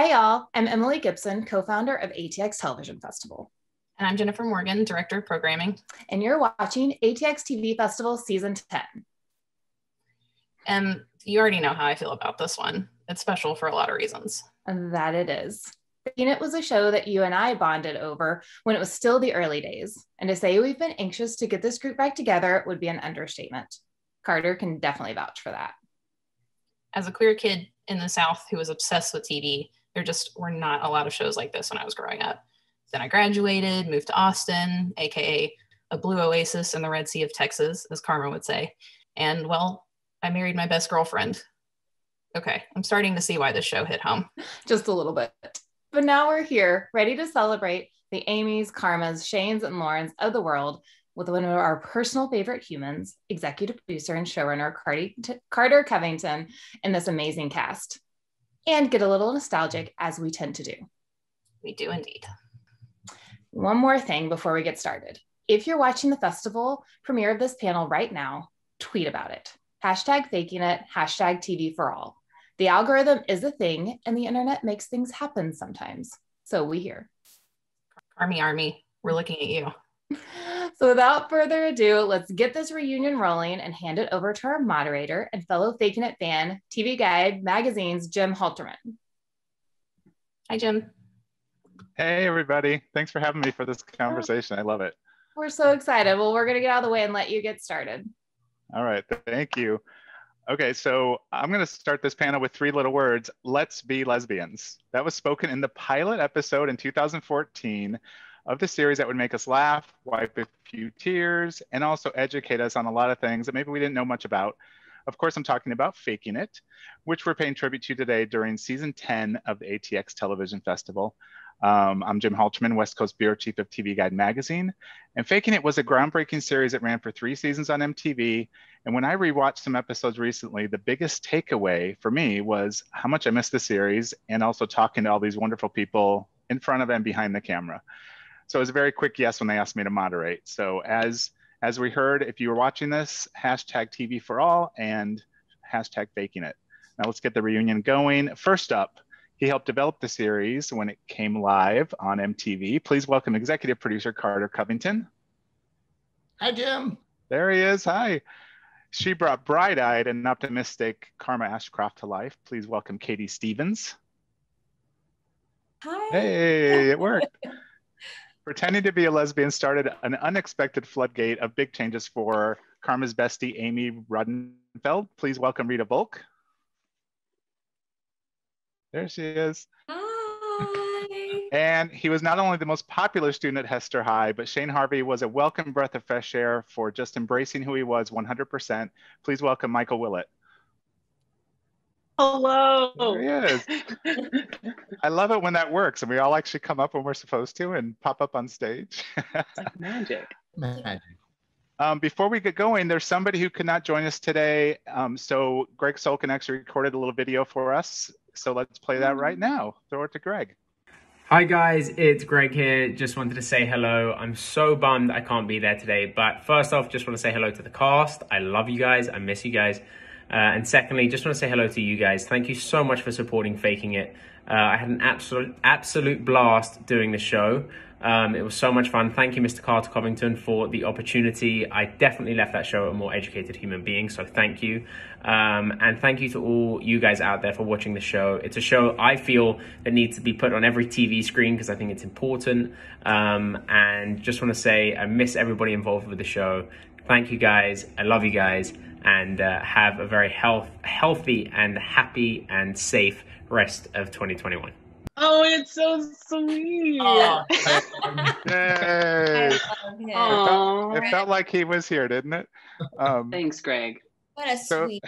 Hi, y'all. I'm Emily Gibson, co founder of ATX Television Festival. And I'm Jennifer Morgan, Director of Programming. And you're watching ATX TV Festival Season 10. And you already know how I feel about this one. It's special for a lot of reasons. And that it is. It was a show that you and I bonded over when it was still the early days. And to say we've been anxious to get this group back together would be an understatement. Carter can definitely vouch for that. As a queer kid in the South who was obsessed with TV, there just were not a lot of shows like this when I was growing up. Then I graduated, moved to Austin, AKA a blue oasis in the Red Sea of Texas, as Karma would say. And well, I married my best girlfriend. Okay, I'm starting to see why this show hit home. Just a little bit. But now we're here, ready to celebrate the Amy's, Karmas, Shanes, and Laurens of the world with one of our personal favorite humans, executive producer and showrunner Carter Covington, in this amazing cast. And get a little nostalgic as we tend to do. We do indeed. One more thing before we get started. If you're watching the festival premiere of this panel right now, tweet about it. Hashtag faking it, hashtag TV for all. The algorithm is a thing and the internet makes things happen sometimes. So we here. Army, Army, we're looking at you. So without further ado, let's get this reunion rolling and hand it over to our moderator and fellow Faking It fan, TV Guide Magazine's Jim Halterman. Hi, Jim. Hey, everybody. Thanks for having me for this conversation. I love it. We're so excited. Well, we're going to get out of the way and let you get started. All right. Thank you. Okay, so I'm going to start this panel with three little words. Let's be lesbians. That was spoken in the pilot episode in 2014 of the series that would make us laugh, wipe a few tears, and also educate us on a lot of things that maybe we didn't know much about. Of course, I'm talking about Faking It, which we're paying tribute to today during season 10 of the ATX Television Festival. Um, I'm Jim Halterman, West Coast Bureau Chief of TV Guide Magazine. And Faking It was a groundbreaking series that ran for three seasons on MTV. And when I rewatched some episodes recently, the biggest takeaway for me was how much I missed the series and also talking to all these wonderful people in front of and behind the camera. So it was a very quick yes when they asked me to moderate. So as as we heard, if you were watching this, hashtag TV for all and hashtag faking it. Now let's get the reunion going. First up, he helped develop the series when it came live on MTV. Please welcome executive producer Carter Covington. Hi, Jim. There he is. Hi. She brought bright eyed and optimistic Karma Ashcroft to life. Please welcome Katie Stevens. Hi. Hey, it worked. Pretending to be a lesbian started an unexpected floodgate of big changes for Karma's bestie, Amy Raudenfeld. Please welcome Rita Volk. There she is. Hi. And he was not only the most popular student at Hester High, but Shane Harvey was a welcome breath of fresh air for just embracing who he was 100%. Please welcome Michael Willett. Hello. There he is. I love it when that works and we all actually come up when we're supposed to and pop up on stage. it's like magic. Magic. Um, before we get going, there's somebody who could not join us today. Um, so Greg Sulkin actually recorded a little video for us. So let's play that right now. Throw it to Greg. Hi guys, it's Greg here. Just wanted to say hello. I'm so bummed I can't be there today. But first off, just want to say hello to the cast. I love you guys. I miss you guys. Uh, and secondly, just want to say hello to you guys. Thank you so much for supporting Faking It. Uh, I had an absolute absolute blast doing the show. Um, it was so much fun. Thank you, Mr. Carter Covington, for the opportunity. I definitely left that show a more educated human being, so thank you. Um, and thank you to all you guys out there for watching the show. It's a show I feel that needs to be put on every TV screen because I think it's important. Um, and just want to say I miss everybody involved with the show. Thank you guys. I love you guys and uh, have a very health, healthy and happy and safe rest of 2021. Oh, it's so sweet. Yay. I It love him. felt, it felt like he was here, didn't it? Um, Thanks, Greg. What a So- sweet.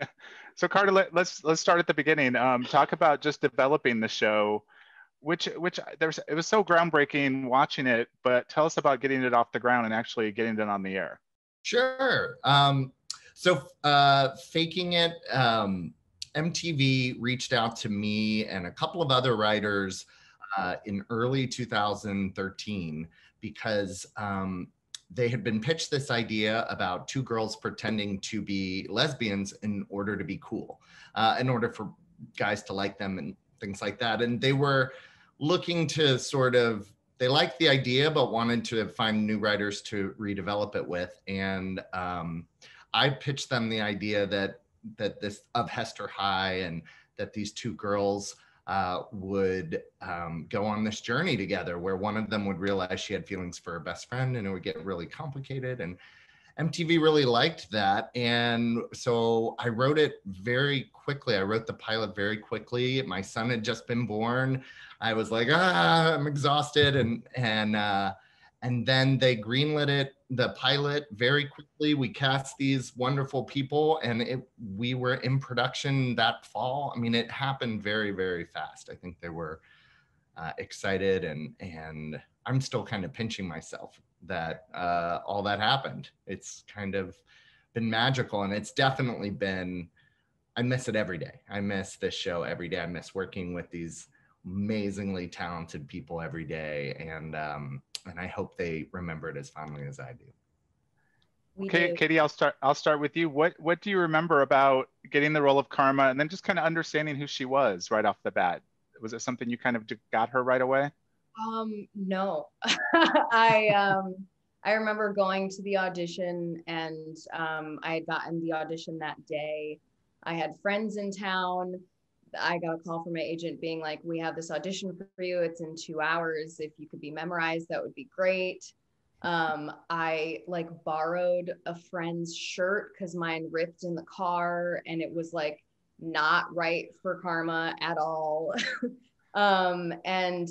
so Carter, let, let's let's start at the beginning. Um, talk about just developing the show, which which there's it was so groundbreaking watching it. But tell us about getting it off the ground and actually getting it on the air. Sure. Um, so, uh, faking it, um, MTV reached out to me and a couple of other writers uh, in early 2013 because um, they had been pitched this idea about two girls pretending to be lesbians in order to be cool, uh, in order for guys to like them and things like that. And they were looking to sort of they liked the idea but wanted to find new writers to redevelop it with. And um, I pitched them the idea that that this of Hester High and that these two girls uh, would um, go on this journey together where one of them would realize she had feelings for her best friend and it would get really complicated and MTV really liked that. And so I wrote it very quickly. I wrote the pilot very quickly. My son had just been born. I was like, ah, I'm exhausted. And, and, uh, and then they greenlit it, the pilot very quickly. We cast these wonderful people and it, we were in production that fall. I mean, it happened very, very fast. I think they were uh, excited and, and I'm still kind of pinching myself that uh, all that happened. It's kind of been magical, and it's definitely been. I miss it every day. I miss this show every day. I miss working with these amazingly talented people every day, and um, and I hope they remember it as fondly as I do. We Okay, do. Katie, I'll start. I'll start with you. What What do you remember about getting the role of Karma, and then just kind of understanding who she was right off the bat? Was it something you kind of got her right away? Um, no, I um, I remember going to the audition, and um, I had gotten the audition that day. I had friends in town. I got a call from my agent being like, "We have this audition for you. It's in two hours. If you could be memorized, that would be great." Um, I like borrowed a friend's shirt because mine ripped in the car, and it was like not right for Karma at all. um, and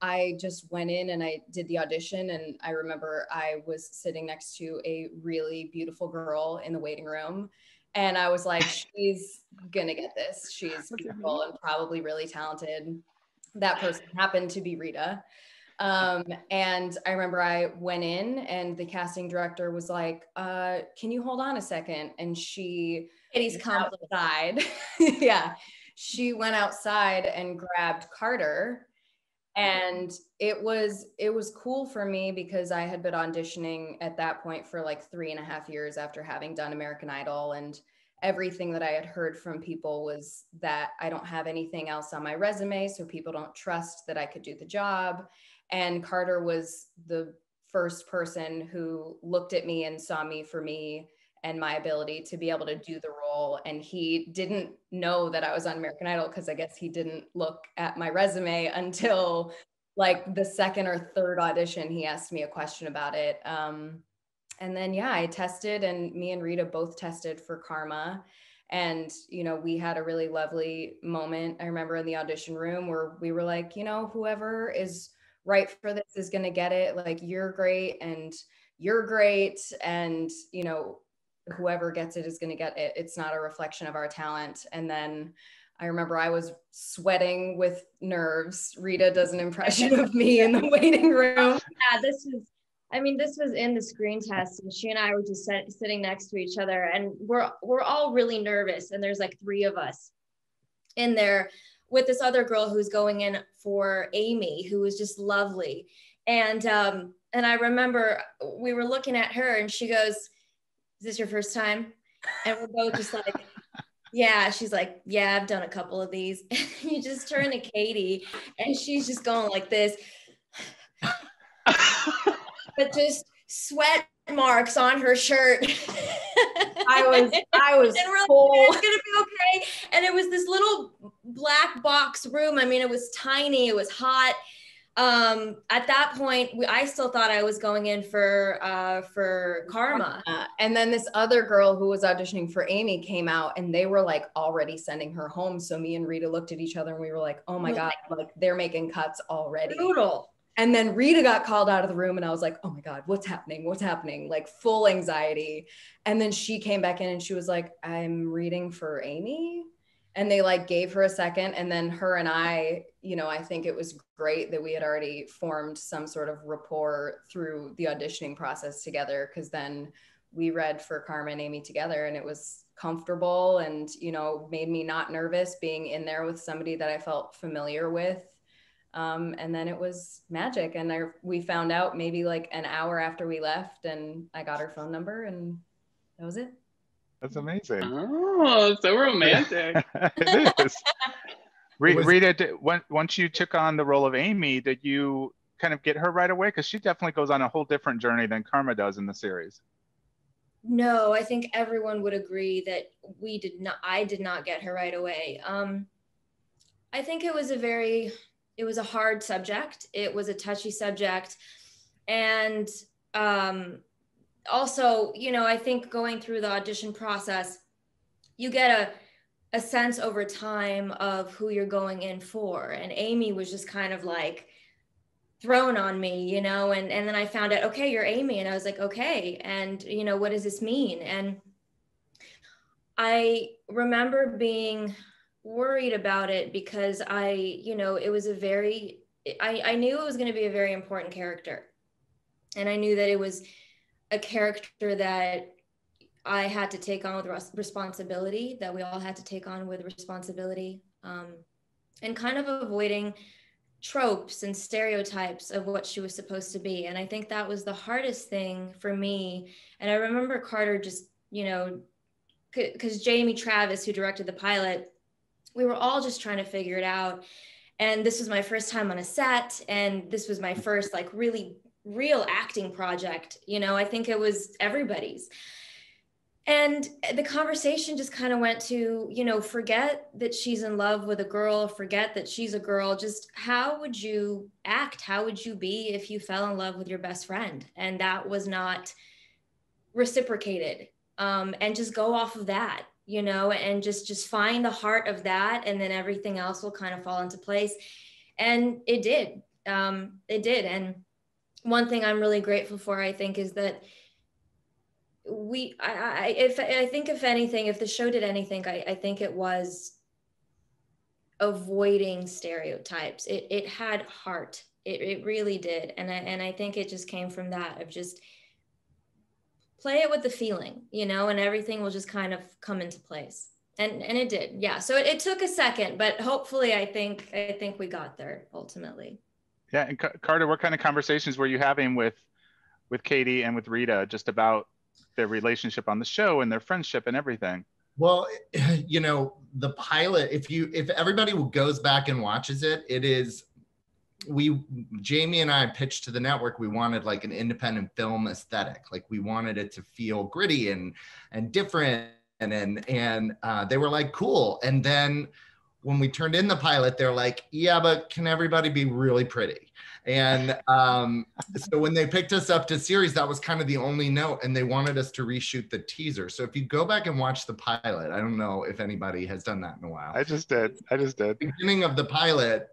I just went in and I did the audition. And I remember I was sitting next to a really beautiful girl in the waiting room. And I was like, she's going to get this. She's beautiful and probably really talented. That person happened to be Rita. Um, and I remember I went in and the casting director was like, uh, can you hold on a second? And she Katie's went outside. yeah. She went outside and grabbed Carter and it was it was cool for me because i had been auditioning at that point for like three and a half years after having done american idol and everything that i had heard from people was that i don't have anything else on my resume so people don't trust that i could do the job. And carter was the first person who looked at me and saw me for me and my ability to be able to do the role. And he didn't know that I was on American Idol because I guess he didn't look at my resume until like the second or third audition. He asked me a question about it. Um, and then, yeah, I tested, and me and Rita both tested for Karma. And, you know, we had a really lovely moment. I remember in the audition room where we were like, you know, whoever is right for this is going to get it. Like, you're great and you're great. And, you know, whoever gets it is going to get it. It's not a reflection of our talent. And then I remember I was sweating with nerves. Rita does an impression of me in the waiting room. Yeah, this was. I mean, this was in the screen test, and she and I were just sit, sitting next to each other, and we're we're all really nervous. And there's like three of us in there with this other girl who's going in for Amy, who was just lovely. And um, and I remember we were looking at her, and she goes, "Is this your first time?" And we're both just like. Yeah, she's like, yeah, I've done a couple of these. you just turn to Katie, and she's just going like this, but just sweat marks on her shirt. I was, I was and we're like, it's gonna be okay. And it was this little black box room. I mean, it was tiny, it was hot. Um, at that point, we, I still thought I was going in for uh, for karma. And then this other girl who was auditioning for Amy came out and they were like already sending her home. So me and Rita looked at each other and we were like, oh my God, like they're making cuts already. Brutal. And then Rita got called out of the room and I was like, oh my God, what's happening? What's happening? Like full anxiety. And then she came back in and she was like, I'm reading for Amy. And they like gave her a second. And then her and I, you know, I think it was great that we had already formed some sort of rapport through the auditioning process together. Cause then we read for Karma and Amy together and it was comfortable and, you know, made me not nervous being in there with somebody that I felt familiar with um, and then it was magic and I, we found out maybe like an hour after we left and i got her phone number and that was it That's amazing. Oh, so romantic. it is. Re- was- Rita, did, when, once you took on the role of Amy, did you kind of get her right away? Because she definitely goes on a whole different journey than Karma does in the series. No, I think everyone would agree that we did not I did not get her right away. Um I think it was a very it was a hard subject. It was a touchy subject and um also, you know, I think going through the audition process you get a a sense over time of who you're going in for. And Amy was just kind of like thrown on me you know and and then i found out okay you're amy. And i was like okay and you know what does this mean? And i remember being worried about it because i you know it was a very i i knew it was going to be a very important character. And i knew that it was a character that i had to take on with res- responsibility that we all had to take on with responsibility um, and kind of avoiding tropes and stereotypes of what she was supposed to be. And I think that was the hardest thing for me. And I remember Carter just, you know, because Jamie Travis, who directed the pilot, we were all just trying to figure it out. And this was my first time on a set. And this was my first, like, really real acting project. You know, I think it was everybody's. And the conversation just kind of went to, you know, forget that she's in love with a girl, forget that she's a girl. Just how would you act? How would you be if you fell in love with your best friend? And that was not reciprocated. Um, and just go off of that, you know, and just just find the heart of that, and then everything else will kind of fall into place. And it did. Um, it did. And one thing I'm really grateful for, I think, is that we I, I if I think if anything, if the show did anything, I, I think it was avoiding stereotypes. It it had heart. It it really did. And I and I think it just came from that of just play it with the feeling, you know, and everything will just kind of come into place. And and it did. Yeah. So it, it took a second, but hopefully I think I think we got there ultimately. Yeah, and Ca- Carter, what kind of conversations were you having with with Katie and with Rita just about their relationship on the show and their friendship and everything? Well, you know, the pilot, if you if everybody goes back and watches it, it is we Jamie and I pitched to the network we wanted like an independent film aesthetic. Like we wanted it to feel gritty and and different and and and uh, they were like cool. And then when we turned in the pilot, they're like, yeah, but can everybody be really pretty? And um, so when they picked us up to series, that was kind of the only note, and they wanted us to reshoot the teaser. So if you go back and watch the pilot, I don't know if anybody has done that in a while. I just did. I just did. beginning of the pilot,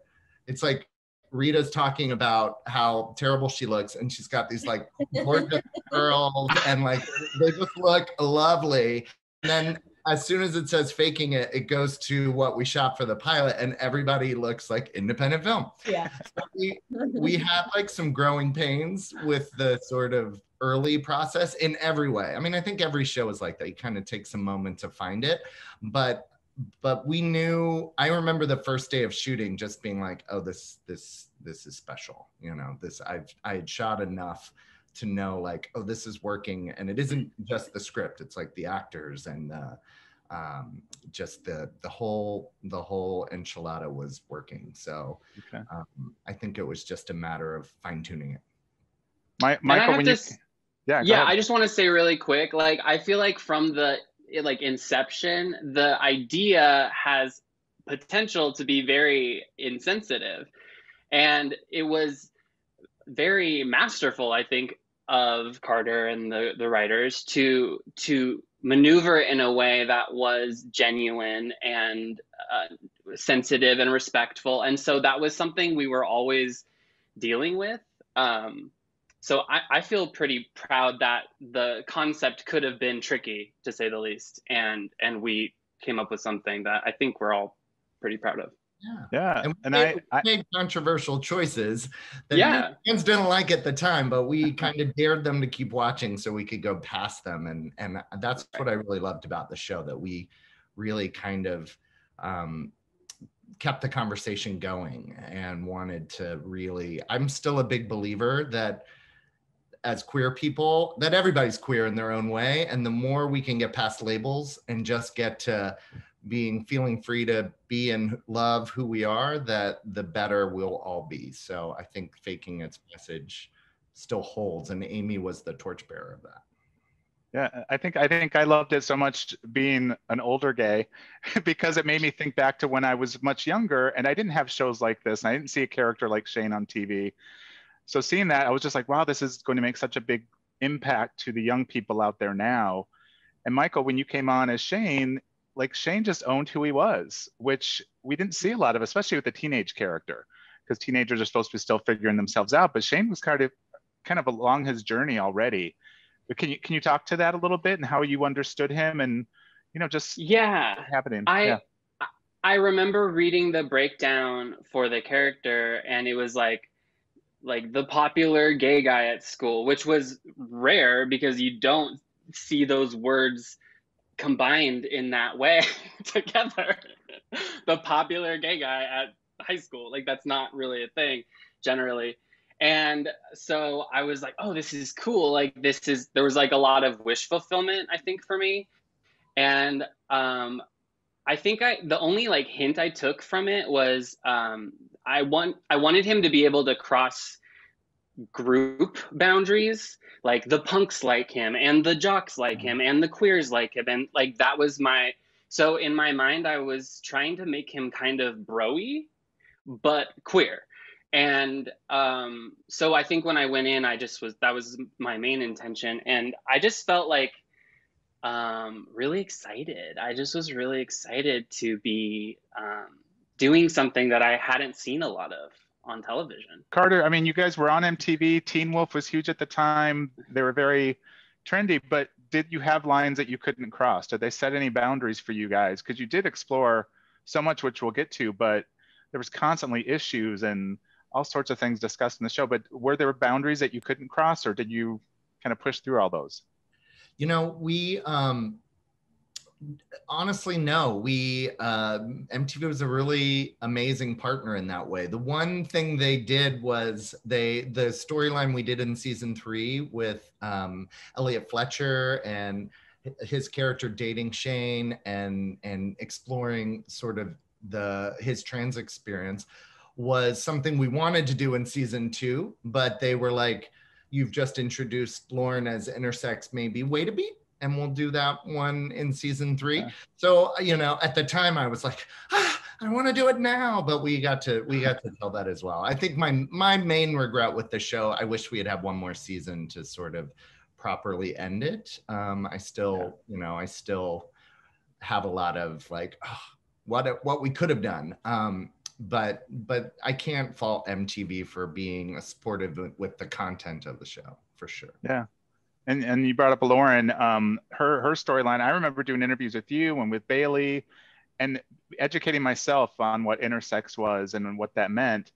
it's like Rita's talking about how terrible she looks, and she's got these like gorgeous curls, and like they just look lovely. And then as soon as it says faking it, it goes to what we shot for the pilot, and everybody looks like independent film. Yeah. So we we had like some growing pains with the sort of early process in every way. I mean, I think every show is like that. You kind of take some moment to find it, but but we knew i remember the first day of shooting just being like oh this this this is special you know this i've i had shot enough to know like oh this is working and it isn't just the script it's like the actors and uh um just the the whole the whole enchilada was working so Okay. um, i think it was just a matter of fine-tuning it My, Michael, when to you s- yeah, yeah, ahead. I just want to say really quick, like I feel like from the like inception, the idea has potential to be very insensitive. And it was very masterful, I think, of Carter and the, the writers to to maneuver in a way that was genuine and uh, sensitive and respectful. And so that was something we were always dealing with. Um, so I, I feel pretty proud that the concept could have been tricky to say the least and and we came up with something that i think we're all pretty proud of yeah yeah, and, and I, made, I made controversial choices that Yeah. fans didn't like at the time, but we kind of dared them to keep watching so we could go past them, and and that's what I really loved about the show that we really kind of um, kept the conversation going and wanted to really. I'm still a big believer that as queer people that everybody's queer in their own way and the more we can get past labels and just get to being feeling free to be and love who we are, that the better we'll all be. So I think faking its message still holds, and Amy was the torchbearer of that. Yeah, I think I think I loved it so much being an older gay because it made me think back to when I was much younger and I didn't have shows like this. And I didn't see a character like Shane on TV. So seeing that, I was just like, wow, this is going to make such a big impact to the young people out there now. And Michael, when you came on as Shane, like Shane just owned who he was, which we didn't see a lot of, especially with the teenage character, because teenagers are supposed to be still figuring themselves out. But Shane was kind of kind of along his journey already but can you can you talk to that a little bit and how you understood him and you know just yeah happening? I yeah. I remember reading the breakdown for the character and it was like like the popular gay guy at school, which was rare because you don't see those words combined in that way together. the popular gay guy at high school, like that's not really a thing generally. And so i was like oh this is cool. Like this is there was like a lot of wish fulfillment i think for me. And um i think i the only like hint i took from it was um i want i wanted him to be able to cross group boundaries like the punks like him and the jocks like him and the queers like him. And like that was my so in my mind i was trying to make him kind of broy but queer. And um, so i think when i went in i just was that was my main intention. And i just felt like um, really excited. I just was really excited to be um, doing something that i hadn't seen a lot of on television carter i mean you guys were on mtv teen wolf was huge at the time they were very trendy but did you have lines that you couldn't cross did they set any boundaries for you guys because you did explore so much which we'll get to but there was constantly issues and all sorts of things discussed in the show. But were there boundaries that you couldn't cross, or did you kind of push through all those? You know, we um, honestly no. We uh, MTV was a really amazing partner in that way. The one thing they did was they the storyline we did in season three with um, Elliot Fletcher and his character dating Shane and and exploring sort of the his trans experience was something we wanted to do in season two, but they were like, you've just introduced Lauren as intersex, maybe wait a beat and we'll do that one in season three. Yeah. So, you know, at the time I was like, ah, I want to do it now, but we got to we got to tell that as well. I think my my main regret with the show, I wish we had had one more season to sort of properly end it. Um, I still, you know, I still have a lot of like, oh, what what we could have done. Um, but but I can't fault MTV for being supportive with the content of the show for sure. Yeah. And, and you brought up Lauren, um, her her storyline. I remember doing interviews with you and with Bailey, and educating myself on what intersex was and what that meant.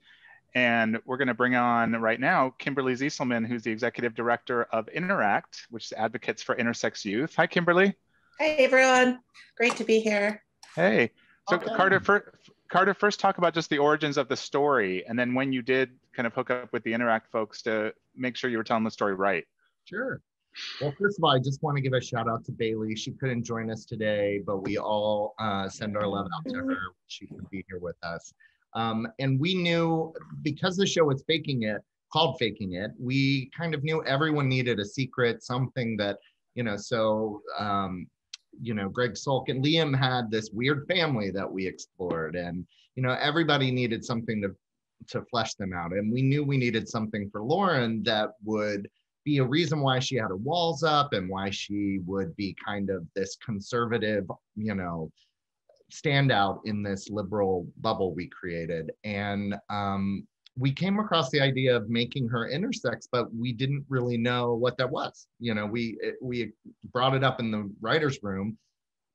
And we're going to bring on right now Kimberly Zieselman, who's the executive director of Interact, which advocates for intersex youth. Hi, Kimberly. Hey, everyone. Great to be here. Hey. So, Welcome. Carter, for, Carter, first talk about just the origins of the story, and then when you did kind of hook up with the Interact folks to make sure you were telling the story right. Sure. Well, first of all, I just want to give a shout out to Bailey. She couldn't join us today, but we all uh, send our love out to her. She could be here with us. Um, and we knew because the show was faking it, called faking it, we kind of knew everyone needed a secret, something that, you know, so um, you know, Greg Sulkin Liam had this weird family that we explored, and you know, everybody needed something to to flesh them out, and we knew we needed something for Lauren that would be a reason why she had her walls up and why she would be kind of this conservative, you know, standout in this liberal bubble we created. And um, we came across the idea of making her intersex, but we didn't really know what that was. You know, we we brought it up in the writers' room,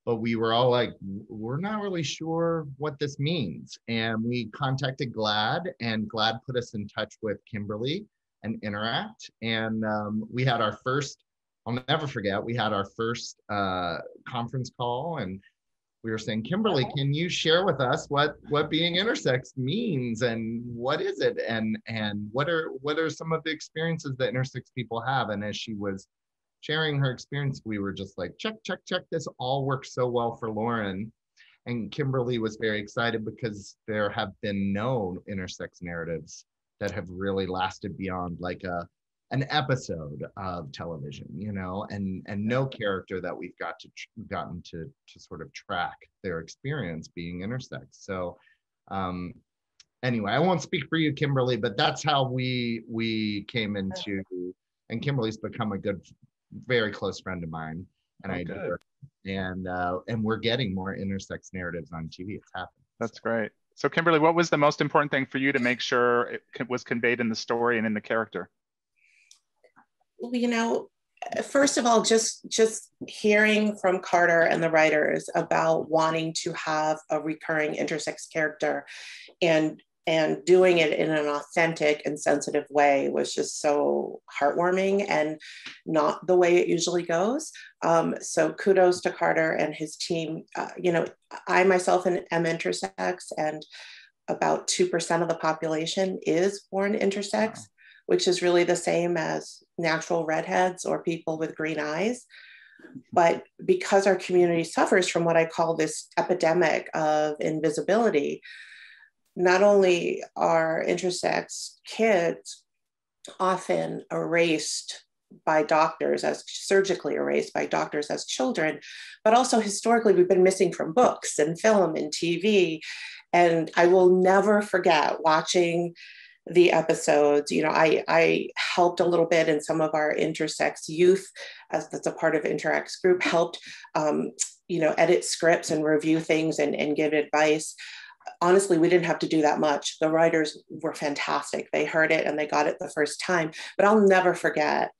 but we were all like, we're not really sure what this means. And we contacted GLAAD, and GLAAD put us in touch with Kimberly and Interact, and um, we had our first. I'll never forget. We had our first uh, conference call, and we were saying, Kimberly, can you share with us what what being intersex means and what is it and and what are what are some of the experiences that intersex people have? And as she was sharing her experience, we were just like, check, check, check. This all works so well for Lauren. and Kimberly was very excited because there have been no intersex narratives that have really lasted beyond like a an episode of television, you know, and and no character that we've got to gotten to to sort of track their experience being intersex. So um, anyway, I won't speak for you, Kimberly, but that's how we we came into. And Kimberly's become a good, very close friend of mine, and oh, I do. And uh, and we're getting more intersex narratives on TV. It's happening. That's great. So, Kimberly, what was the most important thing for you to make sure it was conveyed in the story and in the character? You know, first of all just just hearing from carter and the writers about wanting to have a recurring intersex character and and doing it in an authentic and sensitive way was just so heartwarming and not the way it usually goes. Um, so kudos to carter and his team. Uh, you know i myself am intersex and about 2% of the population is born intersex wow. which is really the same as natural redheads or people with green eyes. But because our community suffers from what I call this epidemic of invisibility, not only are intersex kids often erased by doctors as surgically erased by doctors as children, but also historically we've been missing from books and film and TV. And I will never forget watching the episodes. You know, I, I helped a little bit in some of our intersex youth, as that's a part of Interact group, helped, um, you know, edit scripts and review things and, and give advice. Honestly, we didn't have to do that much. The writers were fantastic. They heard it and they got it the first time. But I'll never forget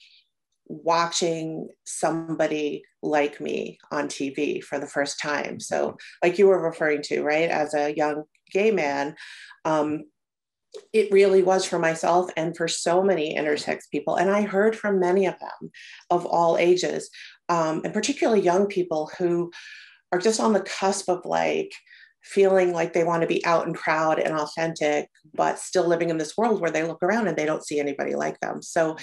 watching somebody like me on TV for the first time. So, like you were referring to, right, as a young gay man, um, it really was for myself and for so many intersex people. And I heard from many of them of all ages, um, and particularly young people who are just on the cusp of like feeling like they want to be out and proud and authentic, but still living in this world where they look around and they don't see anybody like them. So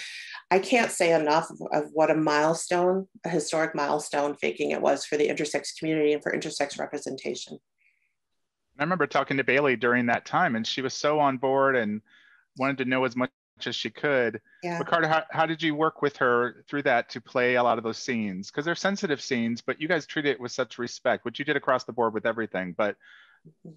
I can't say enough of, of what a milestone, a historic milestone faking it was for the intersex community and for intersex representation. I remember talking to Bailey during that time, and she was so on board and wanted to know as much as she could. Yeah. Ricardo, how, how did you work with her through that to play a lot of those scenes? Because they're sensitive scenes, but you guys treat it with such respect, which you did across the board with everything. But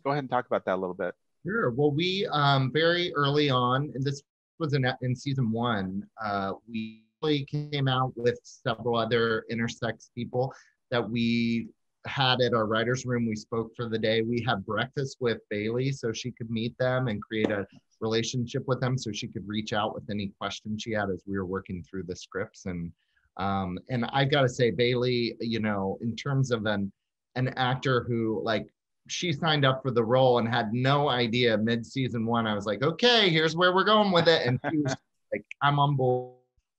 go ahead and talk about that a little bit. Sure. Well, we um, very early on, and this was in, in season one, uh, we came out with several other intersex people that we had at our writers room we spoke for the day we had breakfast with bailey so she could meet them and create a relationship with them so she could reach out with any questions she had as we were working through the scripts. And um, and i've got to say bailey you know in terms of an an actor who like she signed up for the role and had no idea mid season one i was like okay here's where we're going with it. And she was like i'm on board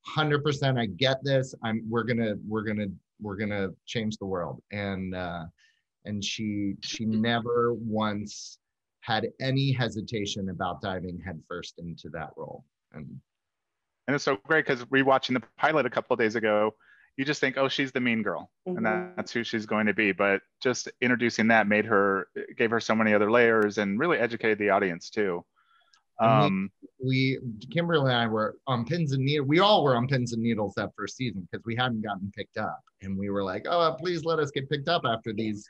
100% i get this. I'm we're gonna we're gonna we're gonna change the world. And uh, and she she never once had any hesitation about diving headfirst into that role and and it's so great because rewatching the pilot a couple of days ago you just think oh she's the mean girl mm-hmm. and that's who she's going to be but just introducing that made her gave her so many other layers and really educated the audience too um, we, we, Kimberly and I were on pins and needles. We all were on pins and needles that first season because we hadn't gotten picked up, and we were like, "Oh, please let us get picked up after these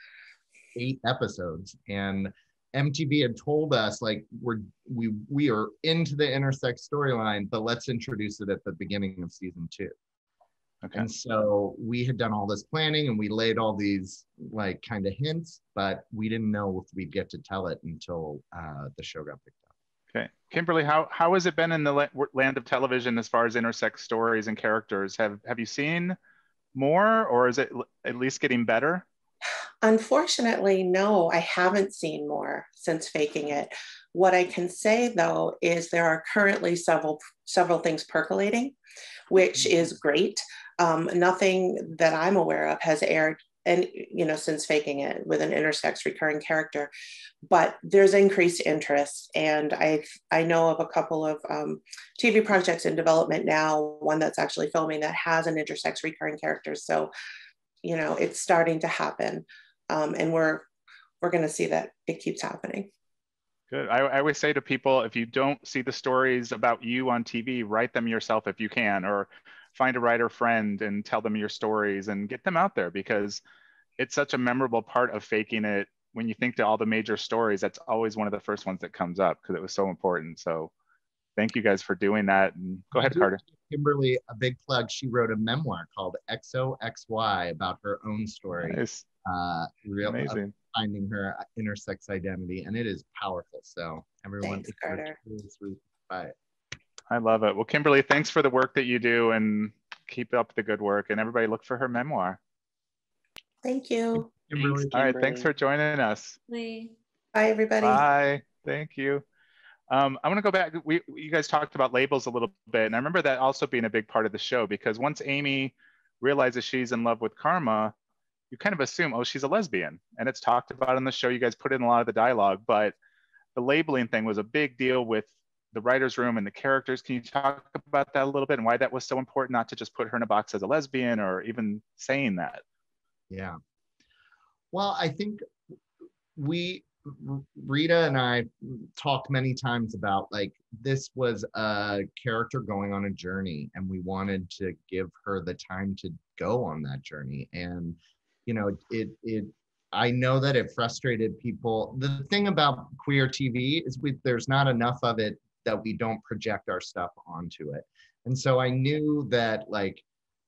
eight episodes." And MTV had told us like we're we we are into the intersex storyline, but let's introduce it at the beginning of season two. Okay. And so we had done all this planning and we laid all these like kind of hints, but we didn't know if we'd get to tell it until uh, the show got picked up. Okay, Kimberly, how how has it been in the land of television as far as intersex stories and characters? Have have you seen more, or is it at least getting better? Unfortunately, no, I haven't seen more since faking it. What I can say though is there are currently several several things percolating, which mm-hmm. is great. Um, nothing that I'm aware of has aired and you know since faking it with an intersex recurring character but there's increased interest and i i know of a couple of um, tv projects in development now one that's actually filming that has an intersex recurring character so you know it's starting to happen um, and we're we're going to see that it keeps happening. Good. I, I, always say to people, if you don't see the stories about you on TV, write them yourself if you can, or find a writer friend and tell them your stories and get them out there because it's such a memorable part of faking it. When you think to all the major stories, that's always one of the first ones that comes up because it was so important. So thank you guys for doing that. And go ahead, Carter. Kimberly, a big plug. She wrote a memoir called XOXY about her own story. Nice. Uh, real, Amazing. Uh, finding her intersex identity, and it is powerful. So everyone, Thanks, Carter. Bye. I love it. Well, Kimberly, thanks for the work that you do, and keep up the good work. And everybody, look for her memoir. Thank you. Kimberly. All right, thanks for joining us. Bye, everybody. Bye. Thank you. Um, I want to go back. We, you guys talked about labels a little bit, and I remember that also being a big part of the show because once Amy realizes she's in love with Karma, you kind of assume, oh, she's a lesbian, and it's talked about in the show. You guys put in a lot of the dialogue, but the labeling thing was a big deal with the writers' room and the characters. Can you talk about that a little bit and why that was so important, not to just put her in a box as a lesbian or even saying that? Yeah. Well, I think we Rita and I talked many times about like this was a character going on a journey, and we wanted to give her the time to go on that journey. And you know, it it I know that it frustrated people. The thing about queer TV is we there's not enough of it that we don't project our stuff onto it. And so I knew that like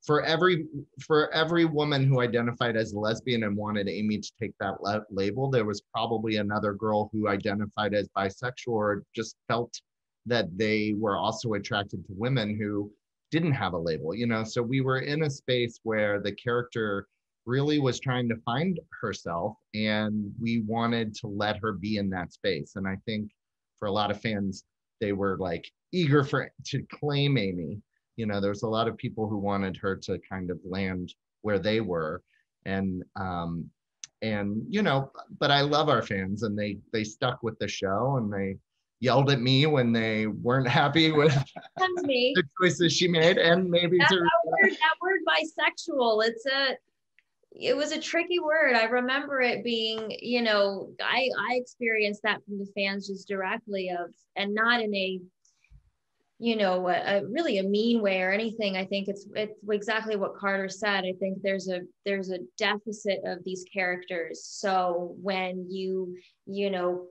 for every for every woman who identified as a lesbian and wanted Amy to take that la- label, there was probably another girl who identified as bisexual or just felt that they were also attracted to women who didn't have a label, you know. So we were in a space where the character really was trying to find herself and we wanted to let her be in that space. And I think for a lot of fans, they were like eager for to claim Amy. You know there's a lot of people who wanted her to kind of land where they were. And um and you know but i love our fans and they they stuck with the show and they yelled at me when they weren't happy with the choices she made and maybe that, to, that, word, that word bisexual it's a it was a tricky word i remember it being you know i i experienced that from the fans just directly of and not in a you know, a, a, really a mean way or anything. I think it's it's exactly what Carter said. I think there's a there's a deficit of these characters. So when you you know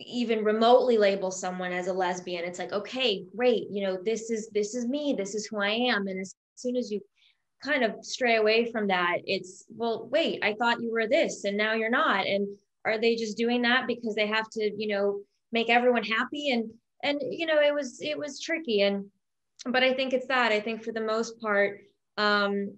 even remotely label someone as a lesbian, it's like okay, great, you know, this is this is me, this is who I am, and as soon as you kind of stray away from that, it's well, wait, I thought you were this, and now you're not, and are they just doing that because they have to, you know, make everyone happy? And and you know it was it was tricky. And but i think it's that. I think for the most part um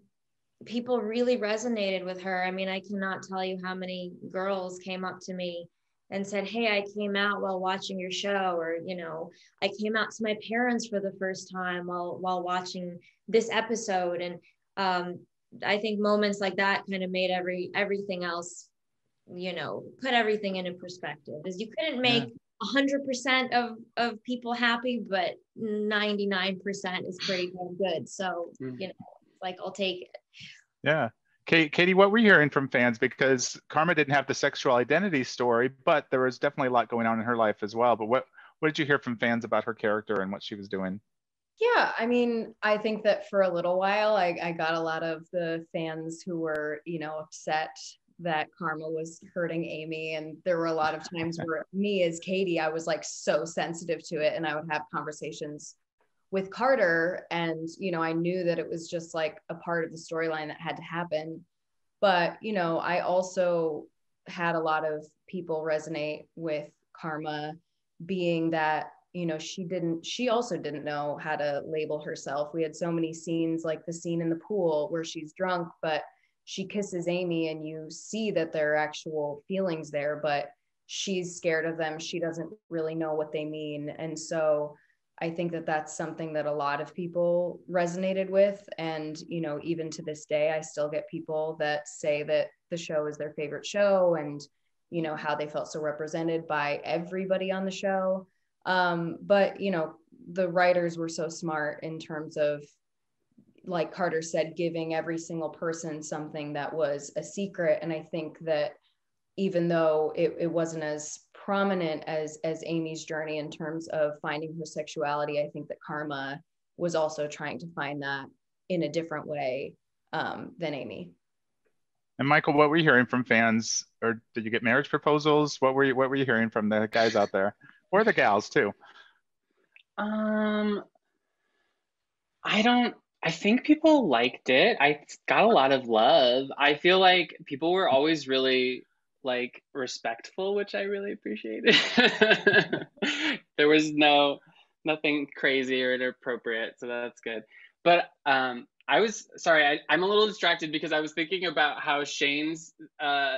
people really resonated with her. I mean i cannot tell you how many girls came up to me and said hey i came out while watching your show or you know i came out to my parents for the first time while while watching this episode. And um i think moments like that kind of made every everything else you know put everything into perspective. Is you couldn't make 100% of of people happy but 99% is pretty good. So mm-hmm. you know like i'll take it. Yeah. Katie what were you hearing from fans because karma didn't have the sexual identity story but there was definitely a lot going on in her life as well. But what what did you hear from fans about her character and what she was doing yeah, I mean, I think that for a little while, I, I got a lot of the fans who were, you know, upset that karma was hurting Amy. And there were a lot of times where me as Katie, I was like so sensitive to it. And I would have conversations with Carter. And, you know, I knew that it was just like a part of the storyline that had to happen. But, you know, I also had a lot of people resonate with karma being that you know she didn't she also didn't know how to label herself we had so many scenes like the scene in the pool where she's drunk but she kisses Amy and you see that there are actual feelings there, but she's scared of them. She doesn't really know what they mean. And so I think that that's something that a lot of people resonated with. And, you know, even to this day, I still get people that say that the show is their favorite show and, you know, how they felt so represented by everybody on the show. Um, but, you know, the writers were so smart in terms of like Carter said, giving every single person something that was a secret. And I think that even though it, it wasn't as prominent as as amy's journey in terms of finding her sexuality i think that karma was also trying to find that in a different way um, than amy. And michael what were you hearing from fans? Or did you get marriage proposals? What were you what were you hearing from the guys out there or the gals too um i don't I think people liked it. I got a lot of love. I feel like people were always really like respectful, which I really appreciated. there was no nothing crazy or inappropriate, so that's good. But um, I was sorry, I, I'm a little distracted because I was thinking about how Shane's uh,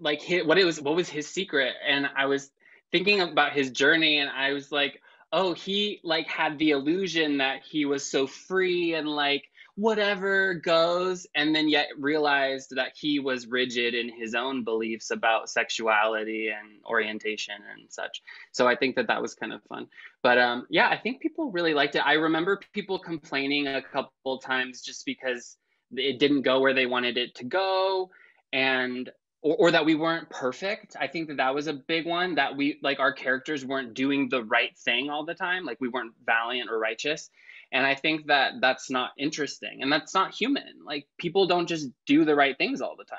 like his, what it was, what was his secret, and I was thinking about his journey, and I was like, oh, he like had the illusion that he was so free and like whatever goes and then yet realized that he was rigid in his own beliefs about sexuality and orientation and such. So i think that that was kind of fun. But um, yeah i think people really liked it. I remember people complaining a couple times just because it didn't go where they wanted it to go and or, or that we weren't perfect. I think that that was a big one that we like our characters weren't doing the right thing all the time like we weren't valiant or righteous. And i think that that's not interesting and that's not human. Like people don't just do the right things all the time.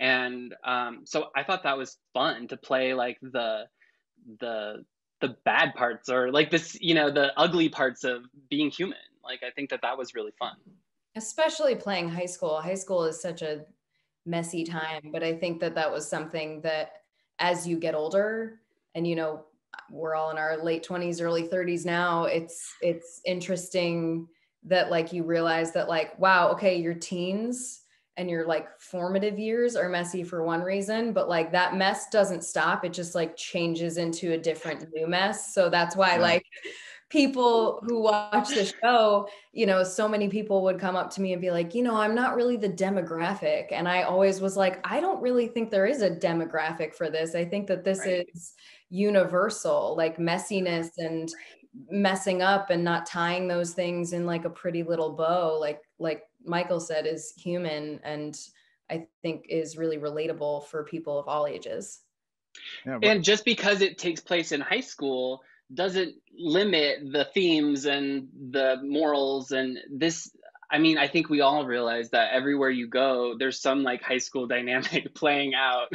And um, so i thought that was fun to play like the the the bad parts or like this you know the ugly parts of being human. Like i think that that was really fun. Especially playing high school. High school is such a messy time but i think that that was something that as you get older and you know we're all in our late 20s early 30s now it's it's interesting that like you realize that like wow okay your teens and your like formative years are messy for one reason but like that mess doesn't stop. It just like changes into a different new mess. So that's why like people who watch the show, you know, so many people would come up to me and be like, you know, I'm not really the demographic. And I always was like, I don't really think there is a demographic for this. I think that this right. is universal, like messiness and messing up and not tying those things in like a pretty little bow, like like Michael said, is human and I think is really relatable for people of all ages. Yeah, and just because it takes place in high school doesn't limit the themes and the morals and this I mean, I think we all realize that everywhere you go, there's some like high school dynamic playing out.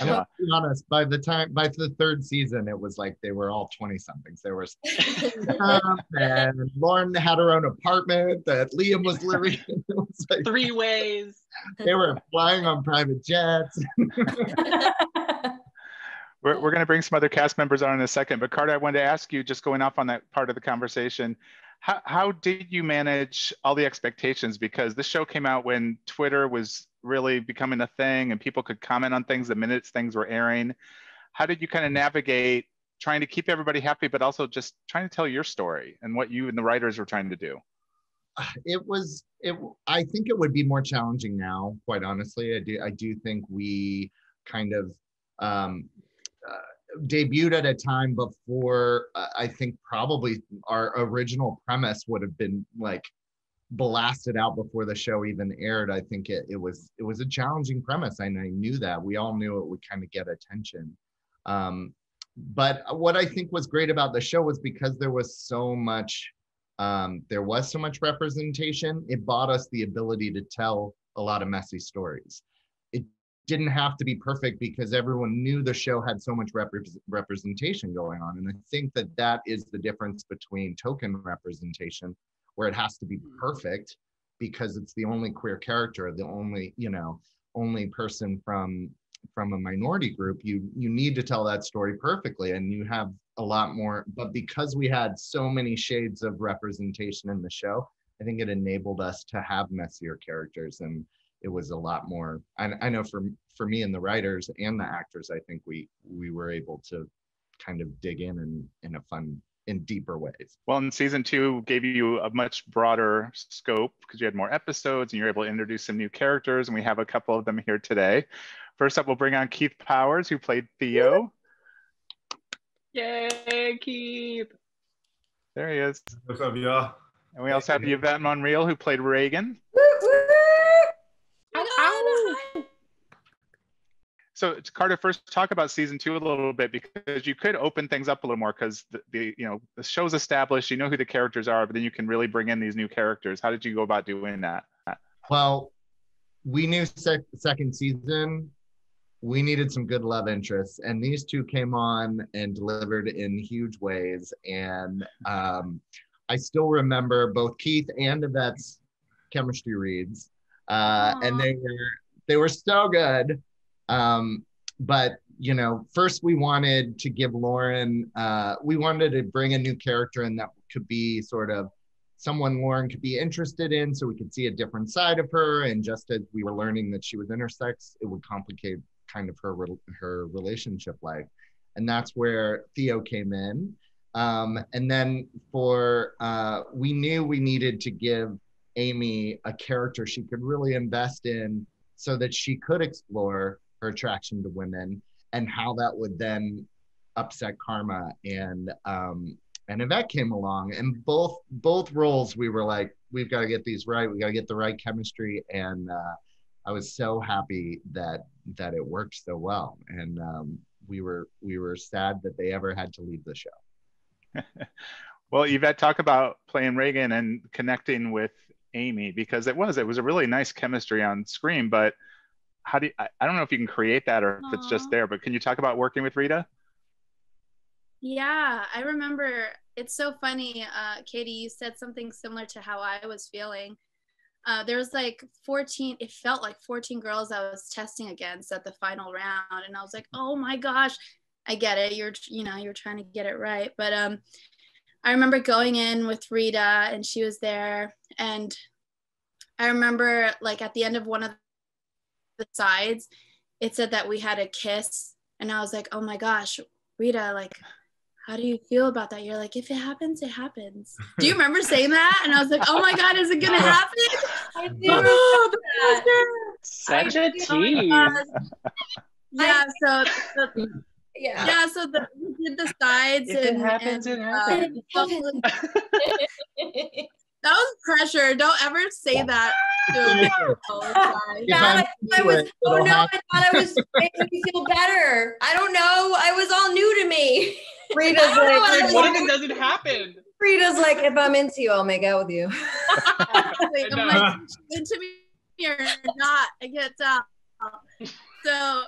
I'm gonna be honest. By the time, by the third season, it was like they were all twenty somethings. There was, and Lauren had her own apartment that Liam was living in. Was like, Three ways. They were flying on private jets. We're, we're going to bring some other cast members on in a second, but Carter, I wanted to ask you, just going off on that part of the conversation, how, how did you manage all the expectations? Because this show came out when Twitter was really becoming a thing and people could comment on things the minutes things were airing. How did you kind of navigate trying to keep everybody happy, but also just trying to tell your story and what you and the writers were trying to do? It was, it, I think it would be more challenging now, quite honestly. I do, I do think we kind of um, debuted at a time before uh, I think probably our original premise would have been like blasted out before the show even aired. I think it, it was it was a challenging premise, and I knew that. We all knew it would kind of get attention. Um, but what I think was great about the show was because there was so much um, there was so much representation. It bought us the ability to tell a lot of messy stories didn't have to be perfect because everyone knew the show had so much rep- representation going on. And I think that that is the difference between token representation, where it has to be mm-hmm. perfect because it's the only queer character, the only, you know, only person from from a minority group you you need to tell that story perfectly and you have a lot more but because we had so many shades of representation in the show i think it enabled us to have messier characters and it was a lot more I, I know for for me and the writers and the actors i think we we were able to kind of dig in in in a fun in deeper ways. Well, in season two gave you a much broader scope because you had more episodes and you're able to introduce some new characters, and we have a couple of them here today. First up, we'll bring on Keith Powers, who played Theo. Yay, Keith! There he is. What's up, y'all? And we also have Yvette Monreal, who played Reagan. So Carter, first talk about season two a little bit because you could open things up a little more because the, the, you know the show's established, you know who the characters are, but then you can really bring in these new characters. How did you go about doing that? Well, we knew sec- second season we needed some good love interests, and these two came on and delivered in huge ways. And um, I still remember both Keith and Yvette's chemistry reads, uh, and they were they were so good. Um, but you know, first we wanted to give Lauren, uh, we wanted to bring a new character in that could be sort of someone Lauren could be interested in, so we could see a different side of her. And just as we were learning that she was intersex, it would complicate kind of her her relationship life, and that's where Theo came in. Um, and then for uh, we knew we needed to give Amy a character she could really invest in, so that she could explore her attraction to women and how that would then upset karma and um, and Yvette came along and both both roles we were like we've got to get these right. We got to get the right chemistry. And uh, I was so happy that that it worked so well, and um, we were we were sad that they ever had to leave the show. well, Yvette, talk about playing Reagan and connecting with Amy because it was it was a really nice chemistry on screen, but how do you, I, I don't know if you can create that or if it's just there, but can you talk about working with Rita? Yeah, I remember it's so funny. Uh, Katie, you said something similar to how I was feeling uh, there was like 14 it felt like 14 girls i was testing against at the final round and i was like oh my gosh i get it you're you know you're trying to get it right but um i remember going in with rita and she was there and i remember like at the end of one of the sides it said that we had a kiss and i was like oh my gosh rita like how do you feel about that? You're like, if it happens, it happens. Do you remember saying that? And I was like, oh my God, is it gonna happen? I do. Oh, the Such a tease. Yeah, so, so yeah. yeah, so the, we did the sides. If and, it happens, and, it happens. Uh, that was pressure. Don't ever say that. yeah, I was. Oh no! I thought I was making me feel better. I don't know. I was all new to me. Rita's like, what if it doesn't happen? Rita's like, if I'm into you, I'll make out with you. Like, into me or not? I get tell. So,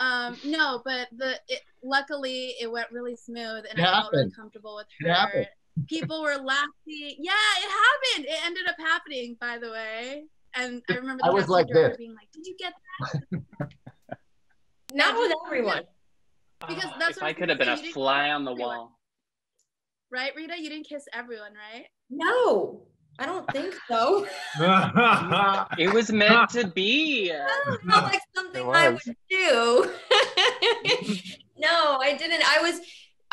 um, no, but the it, luckily it went really smooth, and it I felt really comfortable with her people were laughing. Yeah, it happened. It ended up happening, by the way. And I remember the I was like this. being like, "Did you get that?" Not with everyone. Because uh, that's if I could have been a fly on the everyone. wall. Right, Rita? You didn't kiss everyone, right? No, I don't think so. it was meant to be. That not like something I would do. no, I didn't. I was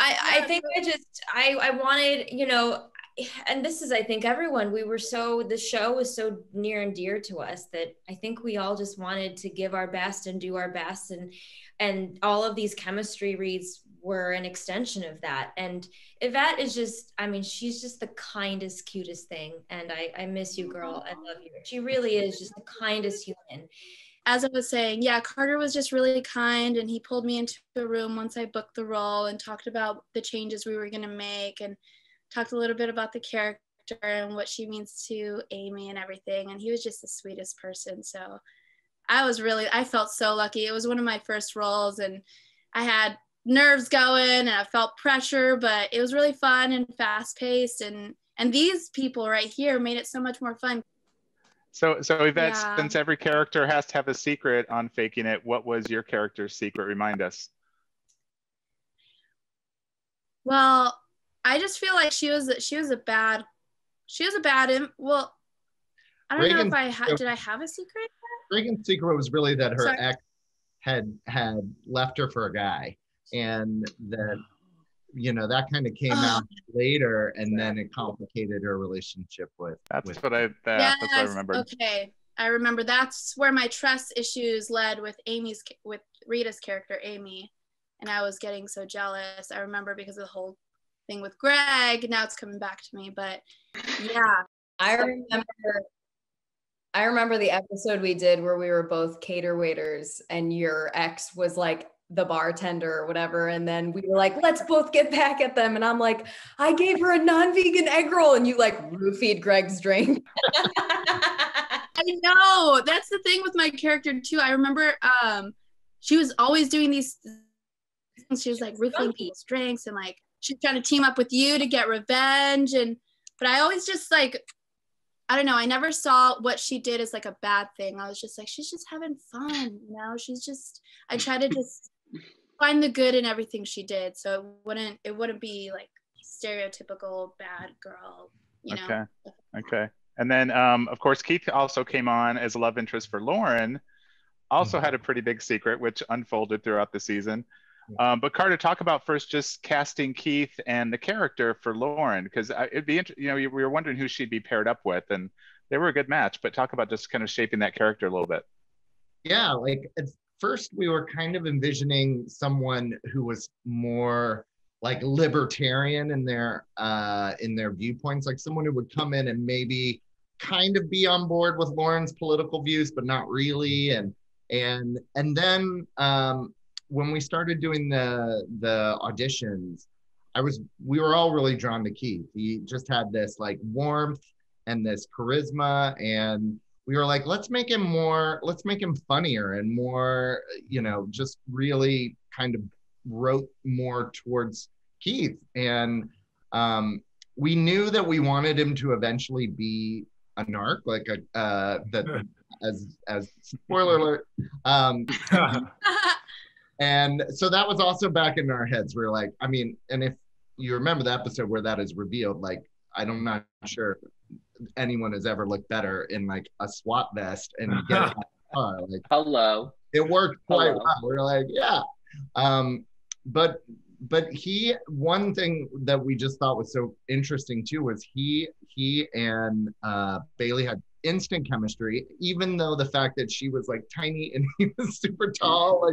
I, I think I just I I wanted you know and this is I think everyone we were so the show was so near and dear to us that I think we all just wanted to give our best and do our best. And and all of these chemistry reads were an extension of that. And Yvette is just I mean she's just the kindest cutest thing. And I I miss you girl. I love you. She really is just the kindest human as I was saying, yeah, Carter was just really kind and he pulled me into a room once I booked the role and talked about the changes we were going to make and talked a little bit about the character and what she means to Amy and everything. And he was just the sweetest person. So I was really, I felt so lucky. It was one of my first roles and I had nerves going and I felt pressure, but it was really fun and fast paced. And, and these people right here made it so much more fun so, so Yvette, yeah. since every character has to have a secret on faking it, what was your character's secret? Remind us. Well, I just feel like she was she was a bad she was a bad well I don't Reagan, know if I had did I have a secret? Reagan's secret was really that her Sorry. ex had had left her for a guy and that you know that kind of came ah. out later and then it complicated her relationship with that's with what i that, yes, that's what i remember okay. I remember that's where my trust issues led with amy's with rita's character amy. And i was getting so jealous i remember because of the whole thing with greg. Now it's coming back to me but yeah. I remember I remember the episode we did where we were both cater waiters and your ex was like the bartender or whatever. And then we were like, let's both get back at them. And I'm like, I gave her a non-vegan egg roll and you like roofied Greg's drink. I know. That's the thing with my character too. I remember um she was always doing these things. She was like roofing people's drinks and like she's trying to team up with you to get revenge. And but I always just like I don't know. I never saw what she did as like a bad thing. I was just like, she's just having fun, you know. She's just. I try to just find the good in everything she did, so it wouldn't. It wouldn't be like stereotypical bad girl, you know. Okay. Okay. And then, um, of course, Keith also came on as a love interest for Lauren. Also had a pretty big secret, which unfolded throughout the season. Um, but Carter, talk about first just casting Keith and the character for Lauren, because it'd be interesting. You know, we were wondering who she'd be paired up with, and they were a good match. But talk about just kind of shaping that character a little bit. Yeah, like at first we were kind of envisioning someone who was more like libertarian in their uh, in their viewpoints, like someone who would come in and maybe kind of be on board with Lauren's political views, but not really, and and and then um, when we started doing the the auditions, I was we were all really drawn to Keith. He just had this like warmth and this charisma and we were like let's make him more let's make him funnier and more you know just really kind of wrote more towards Keith and um, we knew that we wanted him to eventually be a narc like a uh, that as as spoiler alert um, and so that was also back in our heads. We are like, I mean, and if you remember the episode where that is revealed, like, I'm not sure anyone has ever looked better in like a SWAT vest and get it car. Like, hello. It worked quite hello. well. We are like, yeah. Um, but but he one thing that we just thought was so interesting too was he he and uh, Bailey had instant chemistry, even though the fact that she was like tiny and he was super tall,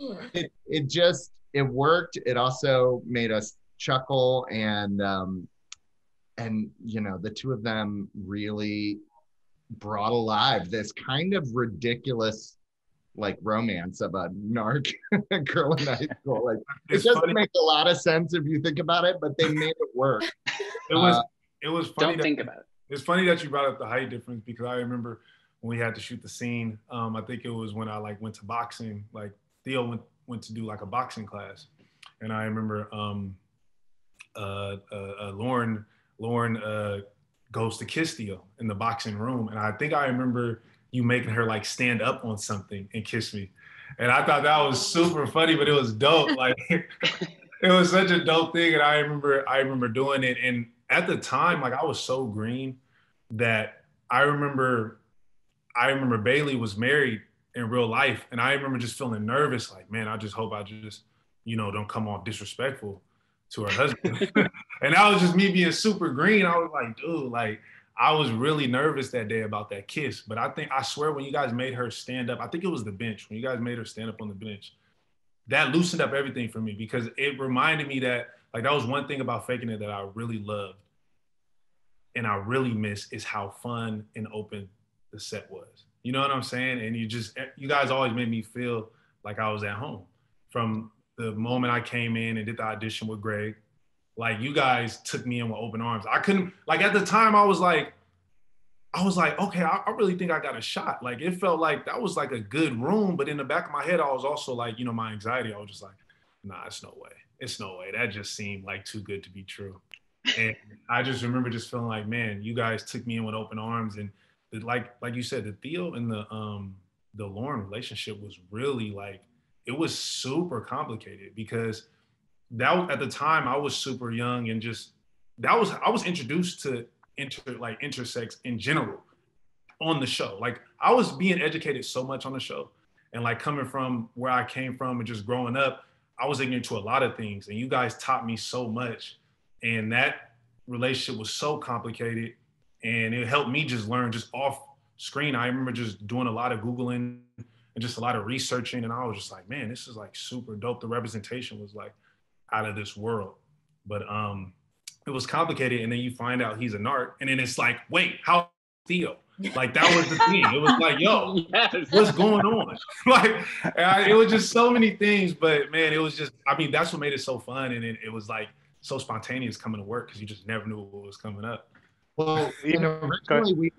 like it, it just it worked it also made us chuckle and um and you know the two of them really brought alive this kind of ridiculous like romance of a narc girl in high school like It's it doesn't funny. make a lot of sense if you think about it but they made it work It was Uh, it was funny. Don't that- think about it. It's funny that you brought up the height difference because I remember when we had to shoot the scene. Um, I think it was when I like went to boxing. Like Theo went went to do like a boxing class, and I remember um, uh, uh, uh, Lauren Lauren uh, goes to kiss Theo in the boxing room, and I think I remember you making her like stand up on something and kiss me, and I thought that was super funny, but it was dope. Like it was such a dope thing, and I remember I remember doing it, and at the time, like I was so green that I remember I remember Bailey was married in real life, and I remember just feeling nervous, like, man, I just hope I just, you know, don't come off disrespectful to her husband. and that was just me being super green. I was like, dude, like I was really nervous that day about that kiss. But I think I swear when you guys made her stand up, I think it was the bench, when you guys made her stand up on the bench, that loosened up everything for me because it reminded me that like that was one thing about faking it that I really loved and I really miss is how fun and open the set was. You know what I'm saying? And you just you guys always made me feel like I was at home from the moment I came in and did the audition with Greg. Like you guys took me in with open arms. I couldn't like at the time I was like I was like, okay, I, I really think I got a shot. Like it felt like that was like a good room, but in the back of my head, I was also like, you know, my anxiety. I was just like, nah, it's no way. It's no way. That just seemed like too good to be true. And I just remember just feeling like, man, you guys took me in with open arms, and the, like, like you said, the Theo and the um the Lauren relationship was really like it was super complicated because that at the time I was super young and just that was I was introduced to inter like intersex in general on the show. Like I was being educated so much on the show, and like coming from where I came from and just growing up, I was ignorant to a lot of things, and you guys taught me so much, and that relationship was so complicated, and it helped me just learn just off screen. I remember just doing a lot of googling and just a lot of researching, and I was just like, man, this is like super dope. The representation was like out of this world, but um it was complicated and then you find out he's a narc and then it's like wait how Theo. Like that was the thing. It was like, yo, Yes. what's going on? like I, it was just so many things, but man, it was just. I mean, that's what made it so fun, and it, it was like so spontaneous coming to work because you just never knew what was coming up. Well, you know, originally we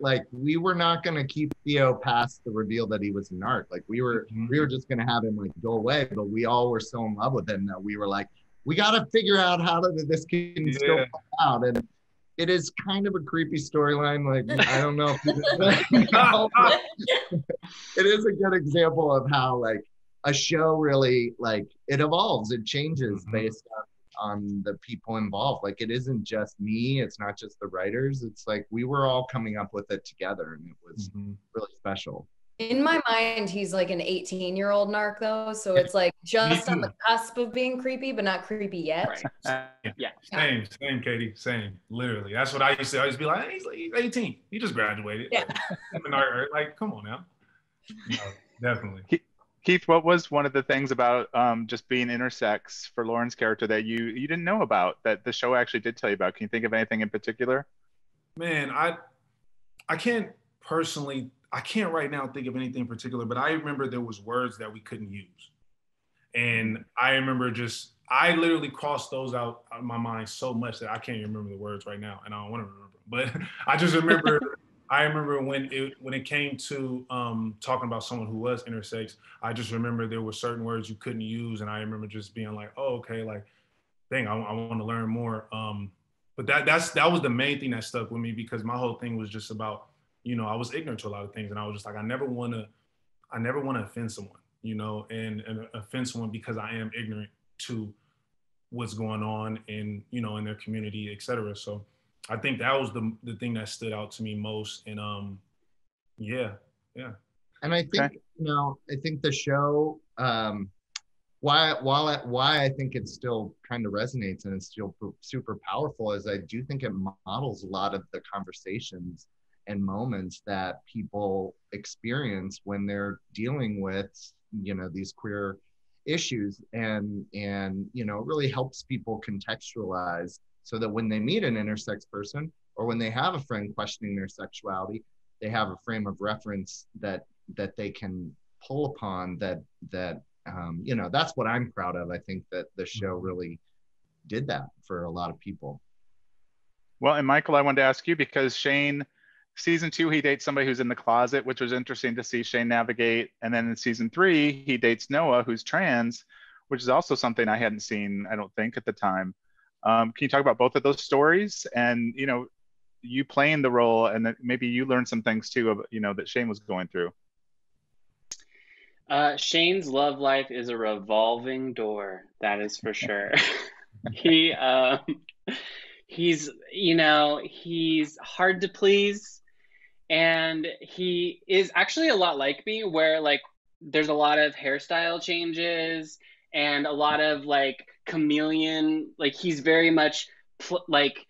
like we were not gonna keep Theo past the reveal that he was an narc. Like we were Mhm. we were just gonna have him like go away, but we all were so in love with him that we were like, we gotta figure out how to, this can still Yeah. come out. And it is kind of a creepy storyline. Like I don't know. If know, it is a good example of how like a show really like it evolves, it changes Mhm. based on on the people involved. Like it isn't just me, it's not just the writers. It's like we were all coming up with it together and it was Mhm. really special. In my mind, he's like an 18 year old narc, though. So it's like just on the cusp of being creepy, but not creepy yet. Right. Yeah. Same, same, Katie, same. Literally, that's what I used to. I used to be like, hey, he's, he's 18. He just graduated. Yeah. Like, like, like, come on now. No, definitely. Keith, what was one of the things about um, just being intersex for Lauren's character that you you didn't know about that the show actually did tell you about? Can you think of anything in particular? Man, I I can't personally I can't right now think of anything in particular, but I remember there was words that we couldn't use. And I remember just I literally crossed those out of my mind so much that I can't even remember the words right now, and I don't want to remember. But I just remember I remember when it when it came to um, talking about someone who was intersex, I just remember there were certain words you couldn't use, and I remember just being like, "Oh, okay, like, dang, I, I want to learn more." Um, but that that's that was the main thing that stuck with me because my whole thing was just about, you know, I was ignorant to a lot of things, and I was just like, I never want to, I never want to offend someone, you know, and, and offend someone because I am ignorant to what's going on in you know in their community, et cetera. So I think that was the the thing that stood out to me most, and um, yeah, yeah. And I think Okay. you know, I think the show, um, why while I, why I think it still kind of resonates and it's still super powerful is I do think it models a lot of the conversations and moments that people experience when they're dealing with you know these queer issues and and you know it really helps people contextualize so that when they meet an intersex person or when they have a friend questioning their sexuality they have a frame of reference that that they can pull upon that that um, you know that's what i'm proud of i think that the show really did that for a lot of people Well, and Michael, I wanted to ask you because Shane, season two, he dates somebody who's in the closet, which was interesting to see Shane navigate. And then in season three, he dates Noah, who's trans, which is also something I hadn't seen, I don't think, at the time. Um, can you talk about both of those stories and you know, you playing the role, and that maybe you learned some things too, of, you know, that Shane was going through. Uh, Shane's love life is a revolving door, that is for sure. he um, he's you know he's hard to please, and he is actually a lot like me, where like there's a lot of hairstyle changes and a lot of like chameleon. Like he's very much pl- like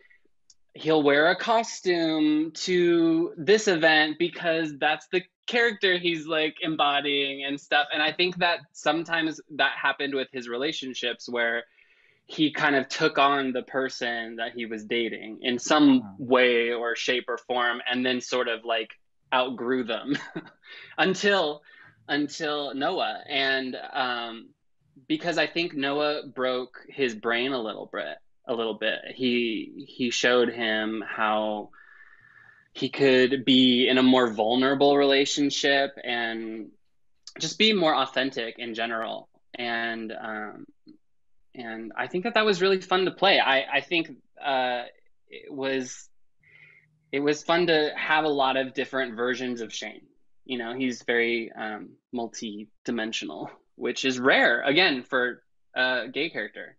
he'll wear a costume to this event because that's the character he's like embodying and stuff and i think that sometimes that happened with his relationships where he kind of took on the person that he was dating in some way or shape or form and then sort of like outgrew them until until noah and um because i think noah broke his brain a little bit a little bit he he showed him how he could be in a more vulnerable relationship and just be more authentic in general and um, and I think that that was really fun to play. I I think uh, it was it was fun to have a lot of different versions of Shane. You know, he's very um, multi-dimensional, which is rare again for a gay character.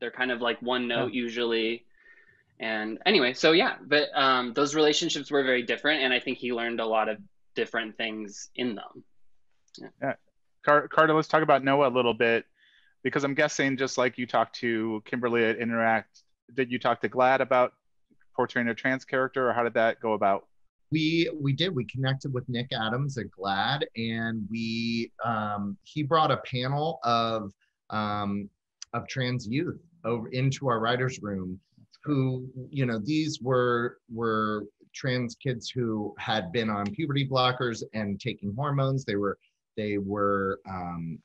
They're kind of like one note usually. And anyway so yeah but um, those relationships were very different and i think he learned a lot of different things in them. Car- Carter, let's talk about Noah a little bit because I'm guessing just like you talked to Kimberly at Interact, did you talk to GLAAD about portraying a trans character or how did that go about? We we did we connected with nick adams at GLAAD and we um, he brought a panel of um, of trans youth over into our writers room who you know these were were trans kids who had been on puberty blockers and taking hormones. They were they were um,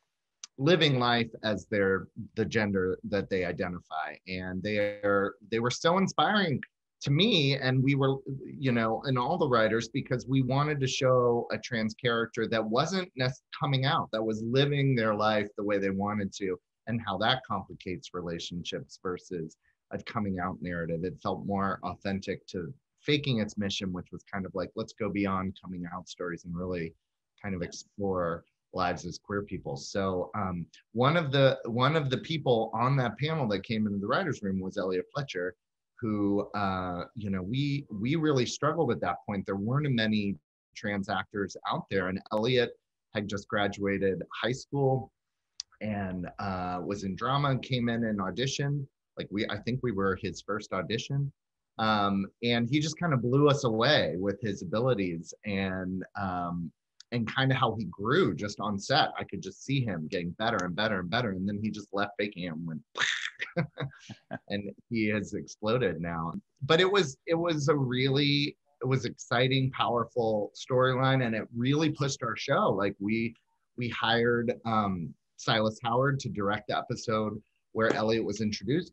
living life as their the gender that they identify, and they are they were so inspiring to me and we were you know and all the writers because we wanted to show a trans character that wasn't coming out that was living their life the way they wanted to and how that complicates relationships versus a coming out narrative. It felt more authentic to faking its mission which was kind of like let's go beyond coming out stories and really kind of explore lives as queer people. So um, one of the one of the people on that panel that came into the writers room was elliot fletcher who uh, you know we we really struggled at that point. There weren't many trans actors out there and elliot had just graduated high school and uh, was in drama and came in and auditioned. Like we i think we were his first audition. Um, and he just kind of blew us away with his abilities and um, and kind of how he grew just on set. I could just see him getting better and better and better and then he just left faking and went and he has exploded now. But it was it was a really it was exciting, powerful storyline, and it really pushed our show. Like we we hired um, Silas Howard to direct the episode where Elliot was introduced.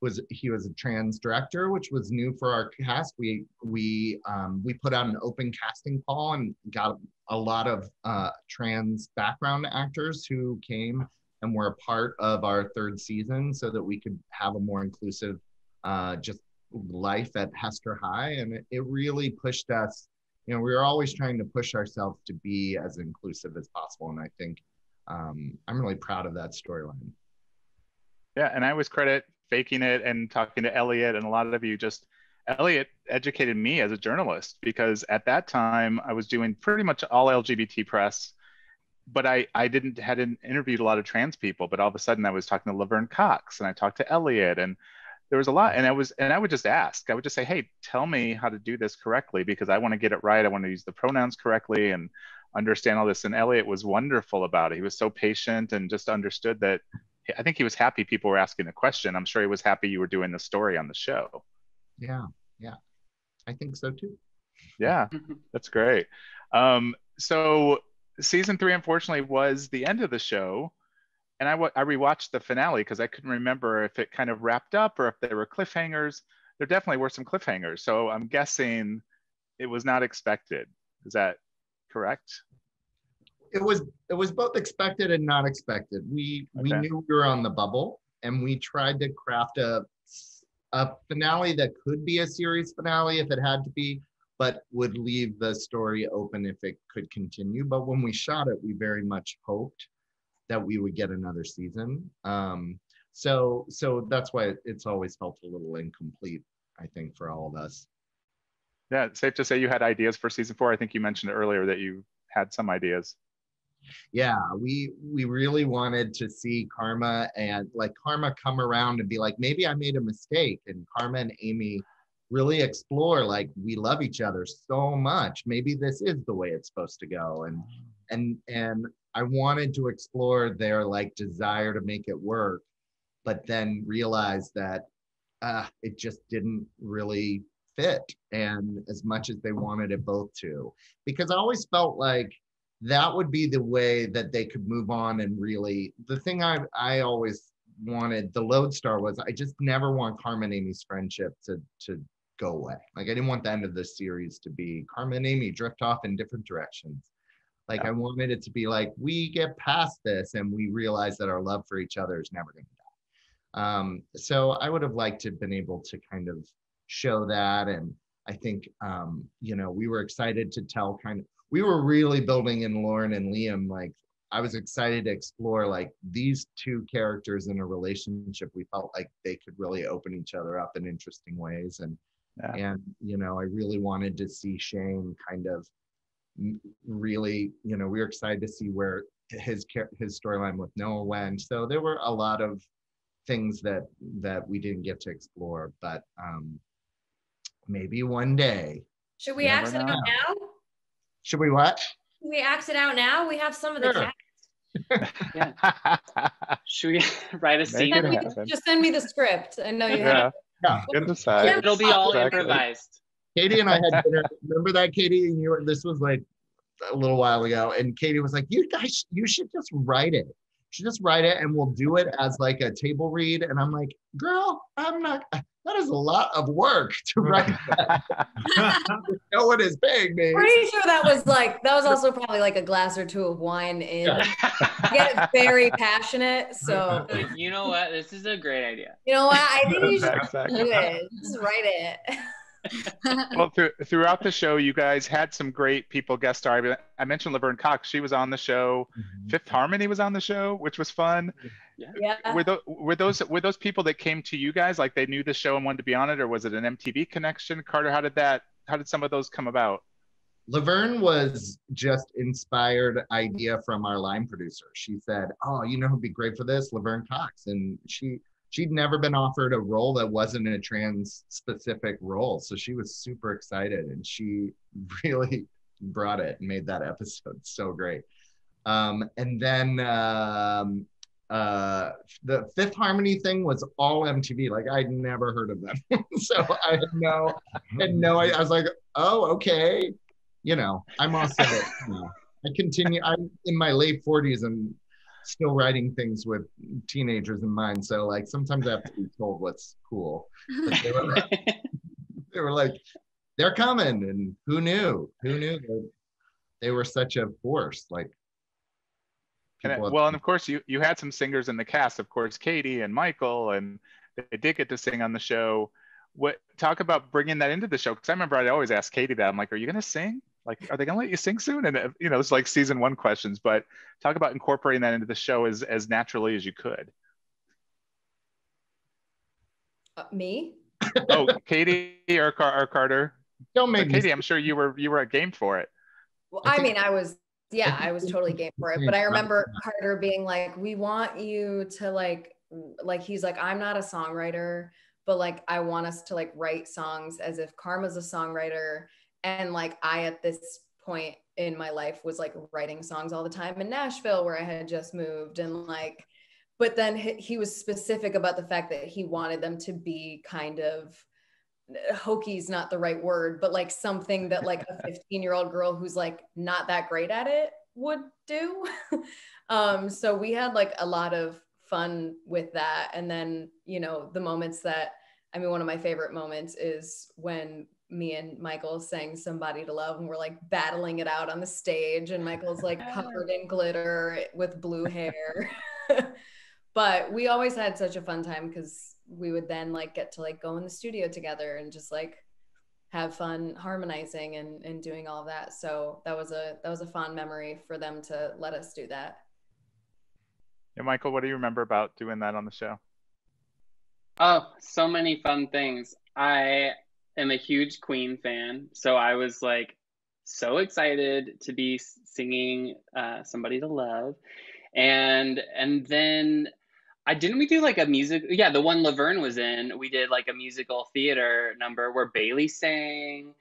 Was he was a trans director, which was new for our cast. We we um, we put out an open casting call and got a lot of uh, trans background actors who came and were a part of our third season so that we could have a more inclusive uh, just life at Hester High. And it, it really pushed us, you know, we were always trying to push ourselves to be as inclusive as possible. And I think um, I'm really proud of that storyline. Yeah, and I always credit faking it and talking to Elliot and a lot of you just Elliot educated me as a journalist because at that time I was doing pretty much all LGBT press but I, I didn't hadn't interviewed a lot of trans people, but all of a sudden I was talking to Laverne Cox and I talked to Elliot and there was a lot and I was and I would just ask, I would just say, hey, tell me how to do this correctly because I want to get it right. I want to use the pronouns correctly and understand all this. And Elliot was wonderful about it. He was so patient and just understood that I think he was happy people were asking the question. I'm sure he was happy you were doing the story on the show. Yeah, yeah. I think so too. Yeah, that's great. Um, so season three, unfortunately, was the end of the show. And I, w- I rewatched the finale because I couldn't remember if it kind of wrapped up or if there were cliffhangers. There definitely were some cliffhangers. So I'm guessing it was not expected. Is that correct? It was it was both expected and not expected. We okay. we knew we were on the bubble and we tried to craft a a finale that could be a series finale if it had to be, but would leave the story open if it could continue. But when we shot it, we very much hoped that we would get another season. Um, so so that's why it's always felt a little incomplete, I think, for all of us. Yeah, safe to say you had ideas for season four. I think you mentioned earlier that you had some ideas. Yeah, we we really wanted to see Karma and like Karma come around and be like, maybe I made a mistake, and Karma and Amy really explore like we love each other so much. Maybe this is the way it's supposed to go. And and and i wanted to explore their like desire to make it work but then realize that uh, it just didn't really fit and as much as they wanted it both to. Because i always felt like that would be the way that they could move on and really the thing i i always wanted the lodestar was i just never want Karma and amy's friendship to to go away. Like I didn't want the end of this series to be Karma and Amy drift off in different directions. Like yeah. I wanted it to be like we get past this and we realize that our love for each other is never going to die. Um, so I would have liked to have been able to kind of show that, and I think um, you know we were excited to tell kind of we were really building in Lauren and Liam like I was excited to explore like these two characters in a relationship. We felt like they could really open each other up in interesting ways, and yeah. And, you know, I really wanted to see Shane kind of really, you know, we were excited to see where his his storyline with Noah went. So there were a lot of things that that we didn't get to explore, but um maybe one day. Should we axe it out now? Should we what? Should we axe it out now? We have some of the sure. yeah. Should we write a scene? Just send me the script. I know you yeah. have yeah, good. It'll be all improvised. Katie and I had dinner. Remember that, Katie? And you were, this was like a little while ago, and Katie was like, "You guys, you should just write it. You should just write it, and we'll do it as like a table read." And I'm like, "Girl, I'm not. That is a lot of work to write. That. no one is paying me." Pretty sure that was like that was also probably like a glass or two of wine in. Get very passionate, so you know what? This is a great idea. you know what? I think you should do it. Just write it. well, through, throughout the show, you guys had some great people guest star. I- I mentioned Laverne Cox; she was on the show. Mm-hmm. Fifth Harmony was on the show, which was fun. Yeah. Were those were those were those people that came to you guys like they knew the show and wanted to be on it, or was it an MTV connection? Carter, how did that? How did some of those come about? Laverne was just inspired idea from our line producer. She said, "Oh, you know who'd be great for this? Laverne Cox." And she she'd never been offered a role that wasn't a trans specific role, so she was super excited, and she really brought it and made that episode so great. Um, and then um, uh, the Fifth Harmony thing was all MTV. Like I'd never heard of them, so I had no had no. I, was like, "Oh, okay." you know, I'm also, you know, I continue, I'm in my late 40s and still writing things with teenagers in mind. So, like, sometimes I have to be told what's cool. But they, were like, they were like, they're coming. And who knew? Who knew that they were such a force? Like, And it- well, and of course, you you had some singers in the cast. Of course, Katie and Michael, and they did get to sing on the show. What talk about bringing that into the show? Because I remember I'd always ask Katie that. I'm like, "Are you going to sing? Like, are they going to let you sing soon?" And uh, you know, it's like season one questions. But talk about incorporating that into the show as as naturally as you could. Uh, me? Oh, Katie or, Car- or Carter? Don't But make me Katie. I'm sure you were you were a game for it. Well, I I mean, I was, yeah, I was totally game for it. But I remember Carter being like, we want you to like, like, he's like, I'm not a songwriter, but like, I want us to like write songs as if Karma's a songwriter. And like, I at this point in my life was like writing songs all the time in Nashville where I had just moved and like, but then he, was specific about the fact that he wanted them to be kind of hokey's not the right word, but like something that like a 15 year old girl who's like not that great at it would do. um, so we had like a lot of fun with that. And then, you know, the moments that I mean, one of my favorite moments is when me and Michael sang Somebody to Love and we're like battling it out on the stage, and Michael's like covered in glitter with blue hair. but we always had such a fun time because we would then like get to like go in the studio together and just like have fun harmonizing and, and doing all of that. So that was a that was a fond memory for them to let us do that. Yeah, Michael, what do you remember about doing that on the show? Oh, so many fun things. I am a huge Queen fan, so I was like so excited to be singing uh, "Somebody to Love," and and then I didn't we do like a music? Yeah, the one Laverne was in. We did like a musical theater number where Bailey sang,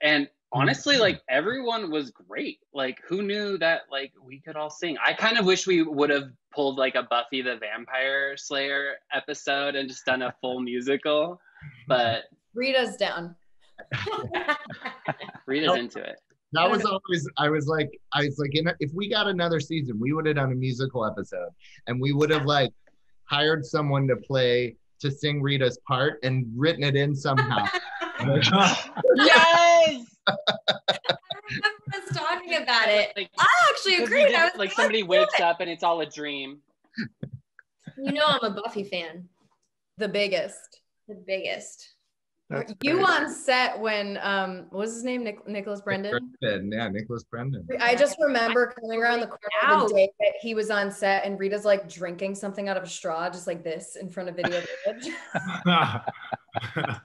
and honestly, like everyone was great. Like who knew that like we could all sing? I kind of wish we would have pulled like a Buffy the Vampire Slayer episode and just done a full musical, but Rita's down. Rita's Nope. into it. that was always i was like i was like in a, if we got another season we would have done a musical episode and we would have like hired someone to play to sing rita's part and written it in somehow Yes. I was talking about it. Like, I actually because agreed. did- I was like like, somebody wakes it. up and it's all a dream. You know I'm a Buffy fan. the biggest. The biggest. That's you great. on set when um what was his name? Nic- Nicholas Brendon? Brendon, yeah nicholas brendon I just remember coming around the corner Out. the day that he was on set and Rita's like drinking something out of a straw, just like this in front of video village.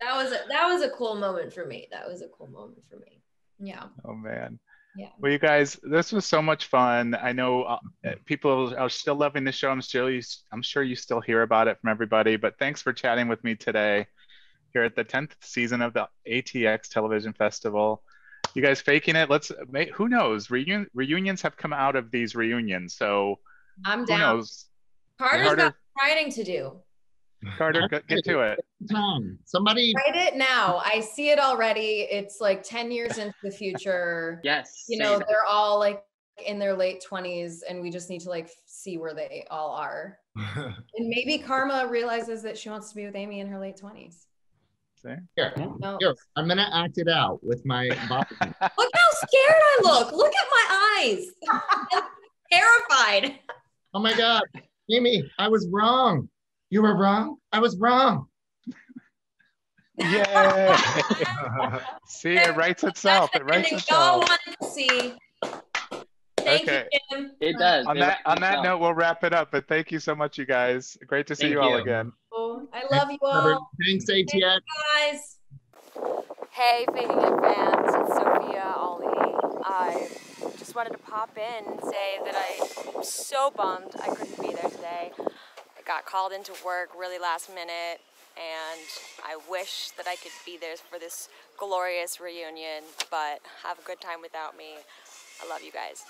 That was a that was a cool moment for me. That was a cool moment for me. Yeah. Oh man. Yeah. Well, you guys, this was so much fun. I know uh, people are still loving the show. I'm still, I'm sure you still hear about it from everybody. But thanks for chatting with me today here at the 10th season of the ATX Television Festival. You guys faking it? Let's. Who knows? Reunion, reunions have come out of these reunions, so I'm down. who knows? Carter's Carter- got writing to do. Carter, go- get to it. Tom, somebody Write it now. I see it already. It's like 10 years into the future. Yes. You know, same. they're all like in their late 20s and we just need to like see where they all are. And maybe Karma realizes that she wants to be with Amy in her late 20s. See? here, No. here, I'm gonna act it out with my body. Look how scared I look. Look at my eyes. I'm terrified. Oh my God, Amy, I was wrong. You were wrong. I was wrong. Yeah. See, it writes itself. It writes Ending y'all itself. wanted to see. Thank Okay. you, Kim. It does. On It that on that note, we'll wrap it up. But thank you so much, you guys. Great to see Thank you all again. Oh, I love you Robert, all. Thanks, ATX. Guys. Hey, Faking It fans, it's Sophia Ollie. I just wanted to pop in and say that I'm so bummed I couldn't be there today. Got called into work really last minute, and I wish that I could be there for this glorious reunion, but have a good time without me. I love you guys.